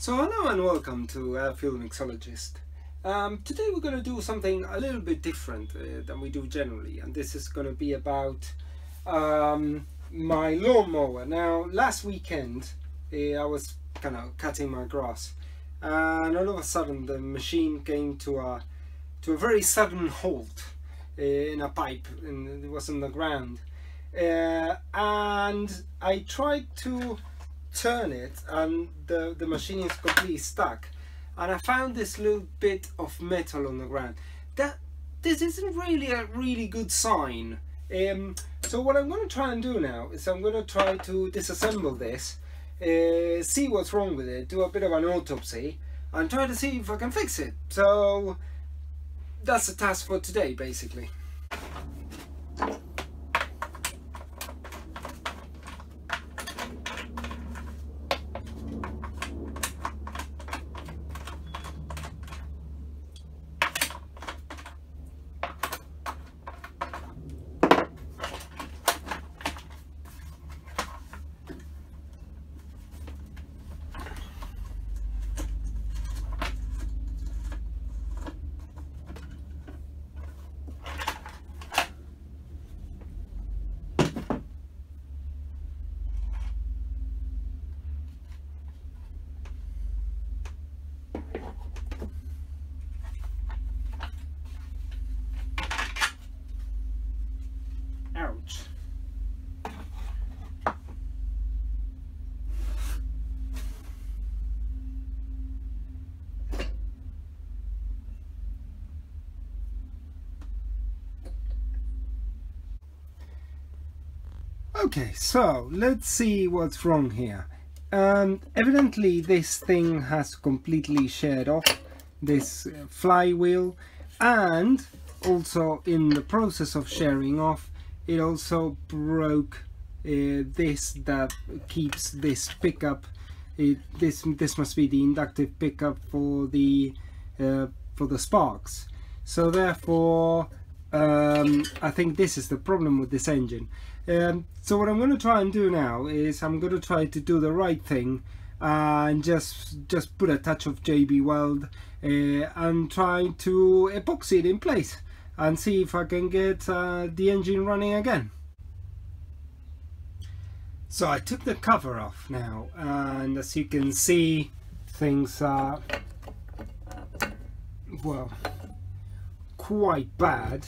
So hello and welcome to Air Fuel Mixologist. Um, today we're going to do something a little bit different uh, than we do generally and this is going to be about um, my lawnmower. Now last weekend uh, I was kind of cutting my grass and all of a sudden the machine came to a to a very sudden halt uh, in a pipe and it was on the ground uh, and I tried to turn it and the, the machine is completely stuck. And I found this little bit of metal on the ground. That this isn't really a really good sign. Um, so what I'm going to try and do now is I'm going to try to disassemble this uh, see what's wrong with it do a bit of an autopsy and try to see if I can fix it. So that's the task for today basically Okay, so let's see what's wrong here. Um, evidently this thing has completely shared off this uh, flywheel and also in the process of sharing off it also broke uh, this that keeps this pickup it, this this must be the inductive pickup for the uh, for the sparks so therefore um, I think this is the problem with this engine um, so what I'm going to try and do now is I'm going to try to do the right thing and just just put a touch of JB Weld uh, and try to epoxy it in place and see if I can get uh, the engine running again. So I took the cover off now and as you can see things are well quite bad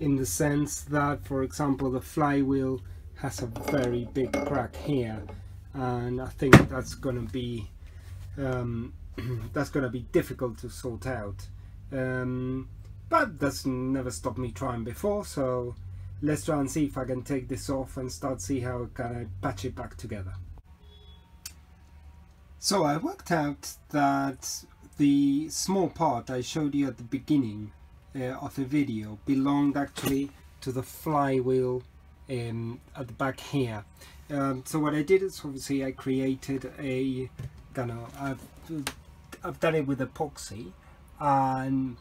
in the sense that for example the flywheel has a very big crack here and I think that's gonna be um, that's gonna be difficult to sort out. Um, but that's never stopped me trying before so let's try and see if I can take this off and start see how I can I patch it back together. So I worked out that the small part I showed you at the beginning of the video belonged actually to the flywheel um, at the back here. Um, so what I did is obviously I created a kind of I've, I've done it with epoxy and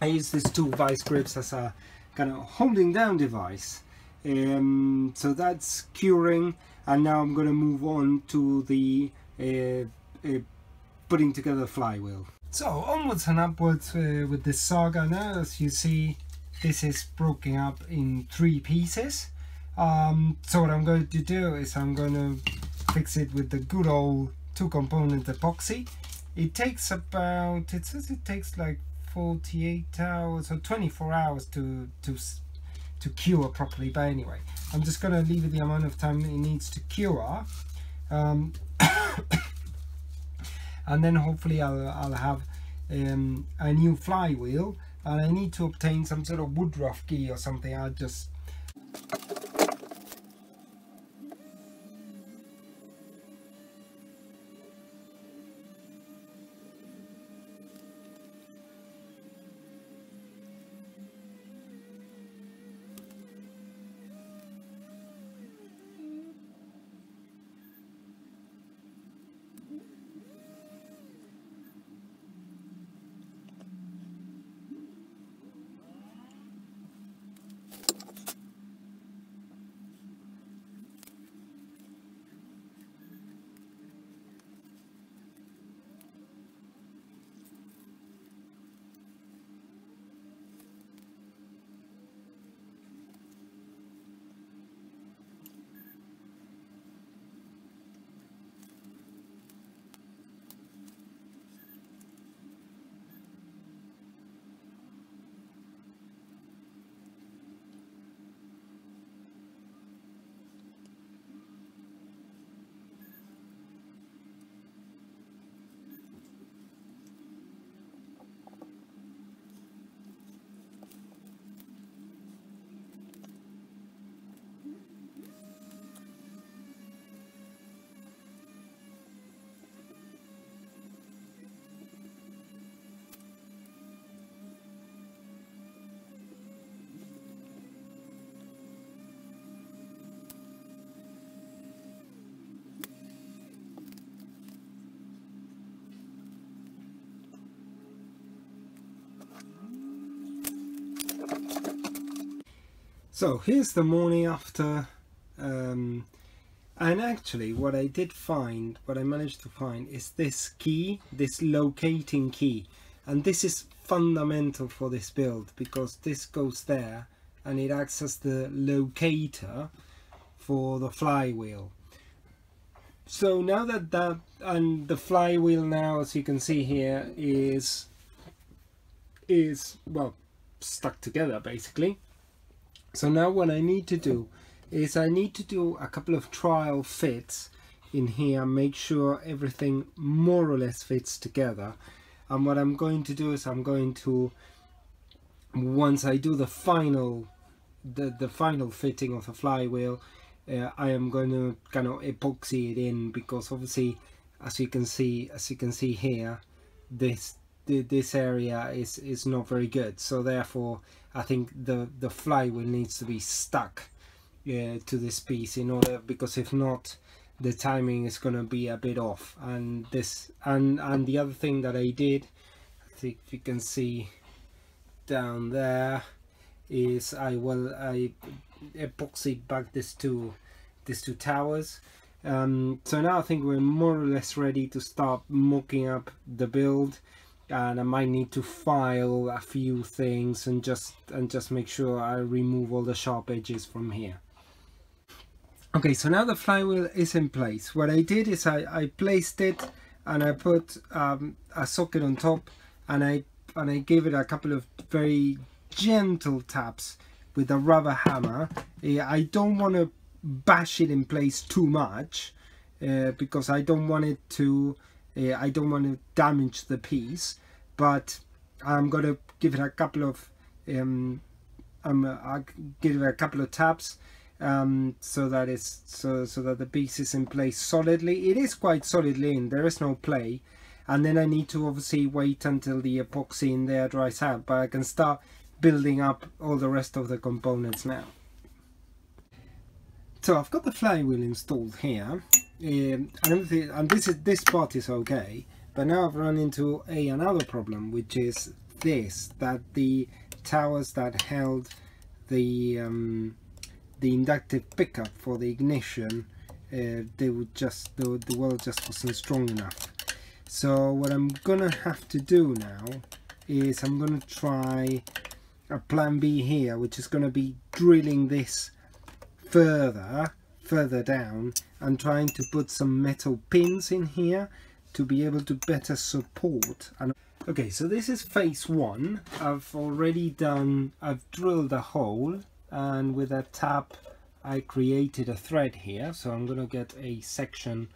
I use these two vice grips as a kind of holding down device. Um, so that's curing and now I'm going to move on to the uh, uh, putting together the flywheel. So onwards and upwards uh, with this saga. Now as you see this is broken up in three pieces. Um, so what I'm going to do is I'm going to fix it with the good old two component epoxy. It takes about it says it takes like 48 hours or 24 hours to to to cure properly but anyway I'm just going to leave it the amount of time it needs to cure. Um, and then hopefully I'll, I'll have um, a new flywheel and I need to obtain some sort of Woodruff key or something. I'll just So here's the morning after um, and actually what I did find, what I managed to find is this key, this locating key and this is fundamental for this build because this goes there and it acts as the locator for the flywheel. So now that that and the flywheel now as you can see here is is well stuck together basically so now what I need to do is I need to do a couple of trial fits in here make sure everything more or less fits together. And what I'm going to do is I'm going to once I do the final the, the final fitting of the flywheel uh, I am going to kind of epoxy it in because obviously as you can see as you can see here this this area is is not very good. So therefore I think the the flywheel needs to be stuck uh, to this piece in order because if not the timing is going to be a bit off. And this and and the other thing that I did I think you can see down there is I will I epoxy back this two these two towers. Um, so now I think we're more or less ready to start mocking up the build and I might need to file a few things and just and just make sure I remove all the sharp edges from here. Okay so now the flywheel is in place. What I did is I, I placed it and I put um, a socket on top and I and I gave it a couple of very gentle taps with a rubber hammer. I don't want to bash it in place too much uh, because I don't want it to uh, I don't want to damage the piece but I'm to give it a couple of um, I'm uh, I'll give it a couple of taps um, so that it's so so that the piece is in place solidly. It is quite solidly in there is no play. And then I need to obviously wait until the epoxy in there dries out but I can start building up all the rest of the components now. So I've got the flywheel installed here. Um, and, and this is this part is okay but now I've run into a another problem which is this that the towers that held the um, the inductive pickup for the ignition uh, they would just the, the weld just wasn't strong enough. So what I'm gonna have to do now is I'm gonna try a plan B here which is gonna be drilling this further further down and trying to put some metal pins in here to be able to better support. And okay so this is phase one. I've already done I've drilled a hole and with a tap I created a thread here. So I'm gonna get a section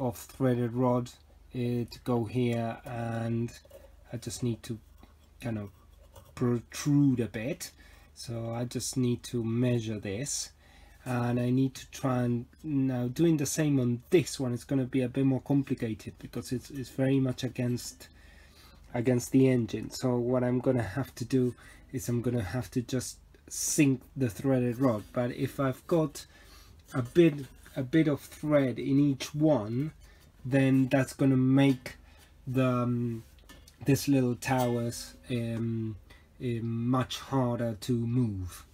of threaded rod. Uh, to go here and I just need to kind of protrude a bit. So I just need to measure this and I need to try and now doing the same on this one it's going to be a bit more complicated because it's, it's very much against against the engine. So what I'm going to have to do is I'm going to have to just sink the threaded rod. But if I've got a bit a bit of thread in each one then that's going to make the um, this little towers um, um, much harder to move